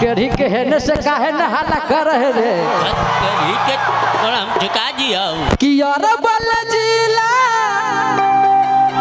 टेढ़ी के हेने से काहे न हाला कर रे तेरी के थोड़ा हम झुका दिया कि यार बल जिला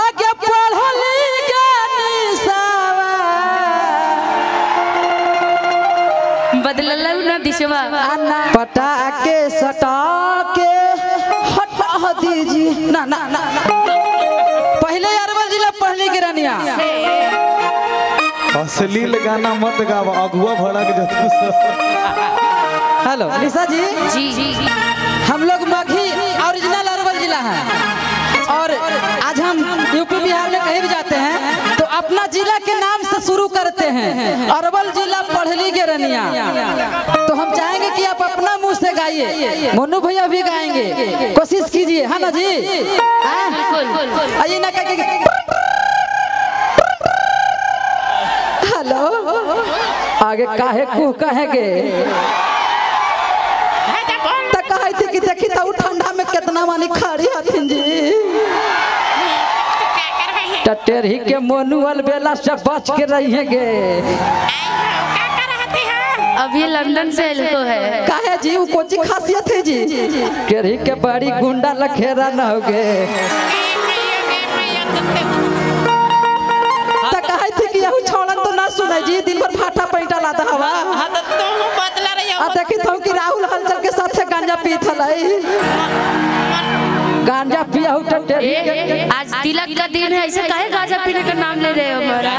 आगे पढ़ली ज्ञानी सावा बदलल ना दिशवा पटा के सटा के हटा ना ना ना। पहले अरवल जिला पढ़ली गिरनिया अश्लील गाना मत गाव अगुआ भड़क हेलो निशा जी? जी जी हम लोग मघी ओरिजिनल अरवल जिला है। और आज हम यूपी बिहार में कहीं भी जाते हैं तो अपना जिला के नाम से शुरू करते हैं। अरवल जिला पढ़ली गिरनिया। तो हम चाहेंगे कि आप अपना मुँह से गाइए। मोनू भैया भी गाएँगे। कोशिश कीजिए है ना जी? हाँ? बिल्कुल। आइए ना आगे काहे कुह कहेंगे त कहे थे कि देखी तो ठंडा में कितना मानी खड़ी हथिन जी। टटेरही के मोनुअल बेला से बच के रहिएगे अब ये लंदन से को है। काहे जी वो कोची खासियत है जी? टेरही के बड़ी गुंडा लखेरा न होगे बतला हूँ देखी तो कि राहुल हलचल के साथ गांजा पीत हलाई। गांजा पिया हो तो आज तिलक का दिन है ऐसे काहे गांजा पीने का नाम ले रहे हो हमारा?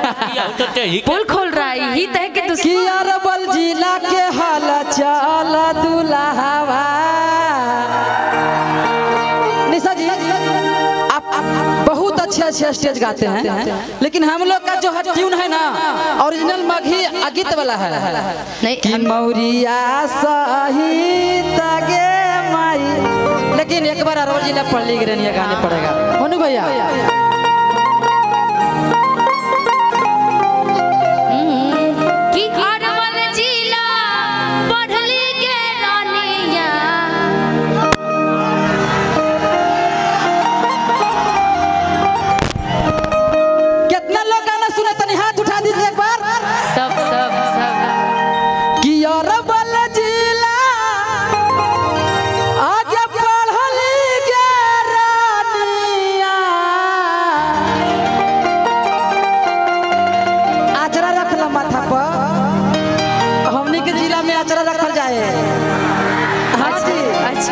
हो पुल खोल रहा है ही तह के कि दुश्मन। अरबल जिला के हाल चाल दुल्हावा अच्छे अच्छे स्टेज गाते हैं लेकिन हम लोग का जो ट्यून है ना ओरिजिनल मघी अगित वाला है। कि मौरिया लेकिन एक बार अरवल जिला पढ़ली गिर गाने पड़ेगा मनु भैया।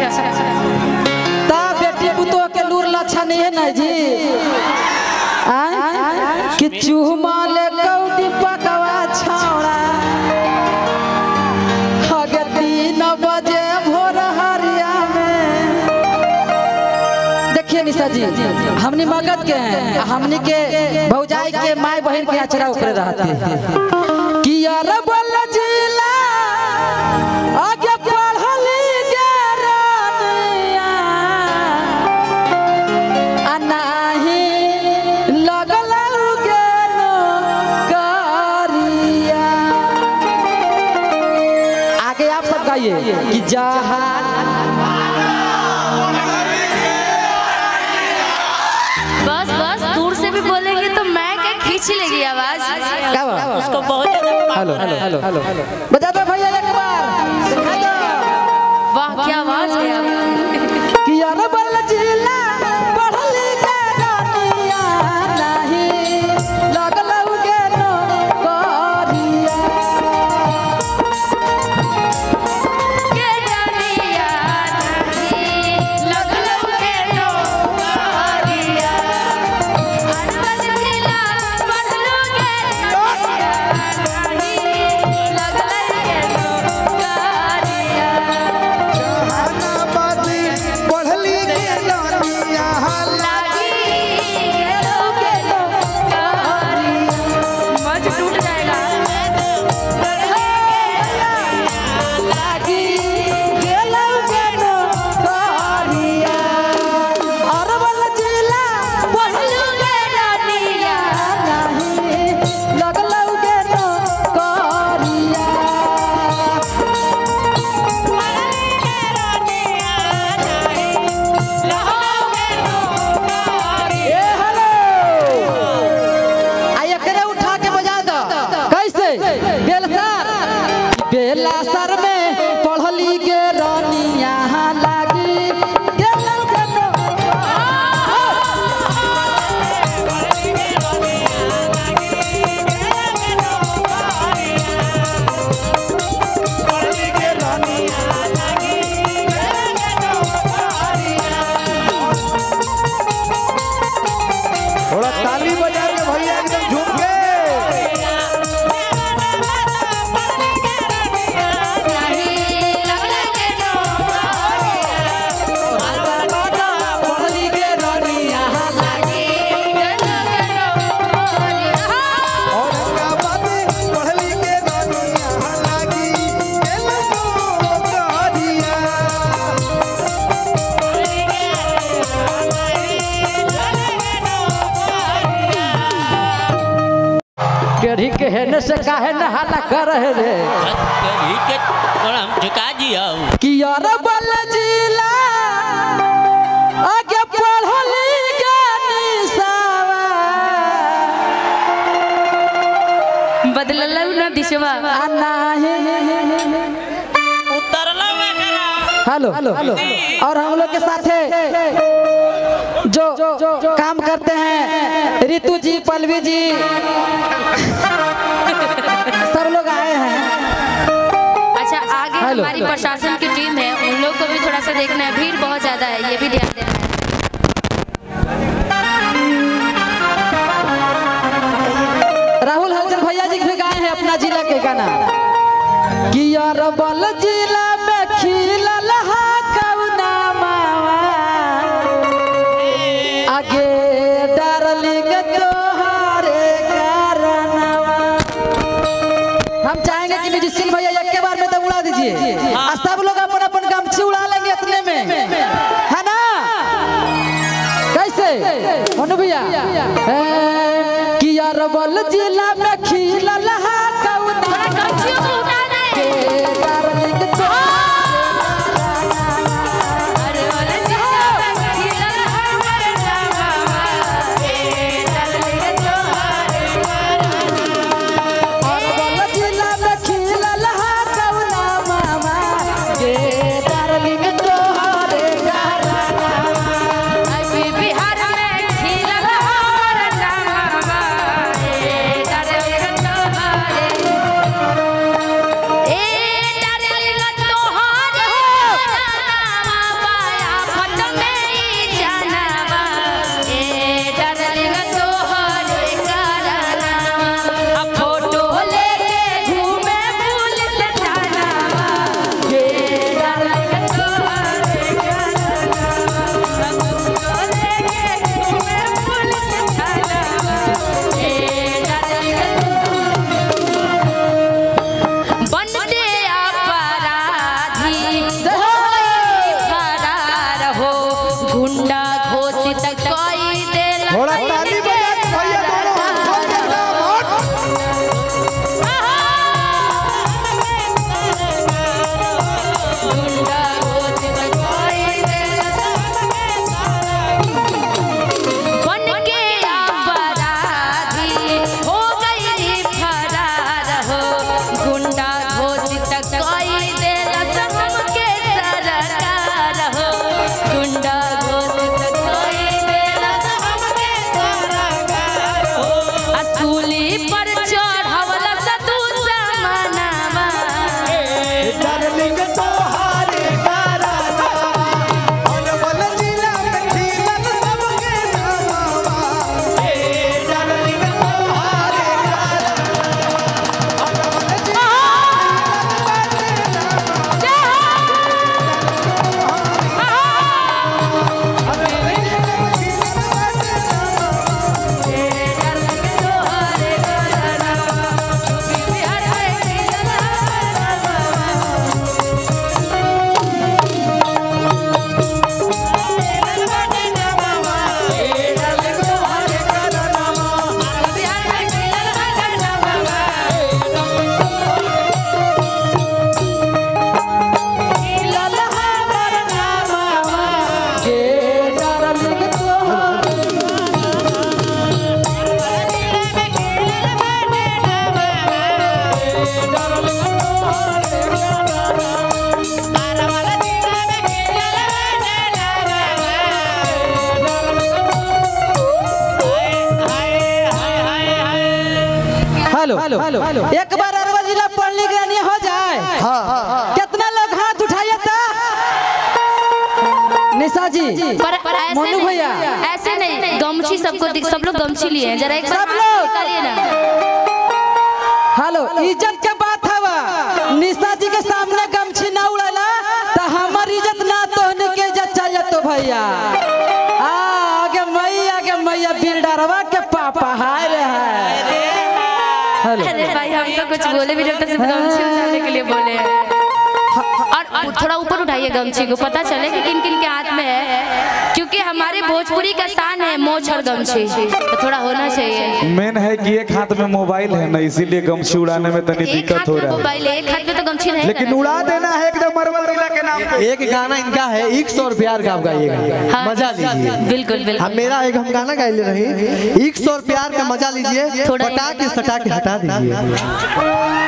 अच्छा बेटी पुतोह के लूर लच्छा नहीं है ना जी? कि चूमा ले कौडी पकवा छौड़ा। हमनी मगध के हैं हमनी के भौजाई के माय बहन के अचरा ऊपर रहती। है कि यार गाइए कि जहाँ बस बस दूर से भी बोलेंगे तो मैं क्या खींच लेगी आवाज़? क्या उसको बहुत हेलो हेलो हेलो हेलो। बजा दो भैया एक बार। वाह क्या आवाज़ है। से काहे न हाला कर रे तोरा हम झुका दिया कि यार बल जिला आगे पढ़ली के निसावा। बदलल ना दिशवा। आ नाही। उतरला बेटा हेलो। और हम लोग के साथ है जो काम करते हैं रितु जी पलवी जी। हमारी प्रशासन की टीम है उन लोग को भी थोड़ा सा देखना है भीड़ बहुत ज़्यादा है ये भी ध्यान देना है। राहुल हलचल भैया जी भी गाए हैं अपना जिला के गाना। कि यार बल जिला। तो उड़ा दीजिए आ सब लोग अपन अपन गमछी उड़ा लेंगे इतने में। है ना? कैसे? मनु भैया। ए, कि यार बल जिला में खिलल एक बार अरवा जिला पढ़ने के लिए हो जाए कितना लोग हाथ उठाइए था निशा जी। पर ऐसे मोनू भैया। ऐसे नहीं गमछी सबको सब लोग गमछी लिए हैं। जरा एक सब लोग। निकालिए ना। हेलो इज़्ज़त के बात हवा निशा जी के सामने गमछी ना उड़ाला तो हमार इज़्ज़त ना तोहने के इज़्ज़त चल जातो भैया। आ आगे मैया आगे मैया बिल्डरवा के पापा हाय हेलो। अरे भाई हम तो कुछ बोले भी नहीं तक सिर्फ़ के लिए बोले हैं। और थोड़ा ऊपर उठाइए गमछी को। पता चले कि किन किन के हाथ में है। क्योंकि हमारे भोजपुरी का शान है मोछ और गमछी। तो थोड़ा होना चाहिए। मेन है कि एक हाथ में मोबाइल है ना इसीलिए गमछी उड़ाने में तनी दिक्कत हो रहा है। मोबाइल एक हाथ में तो गमछी रहेगा लेकिन उड़ा देना है एकदम अरवल जिला के नाम पे। एक गाना इनका है एक सौ प्यार का आप गाइएगा। हाँ, मज़ा लीजिए। बिल्कुल बिल्कुल। मेरा एक हम गाना गा ले रहे एक सौ प्यार का मज़ा लीजिए। थोड़ा पटा के सटा के हटा दीजिए।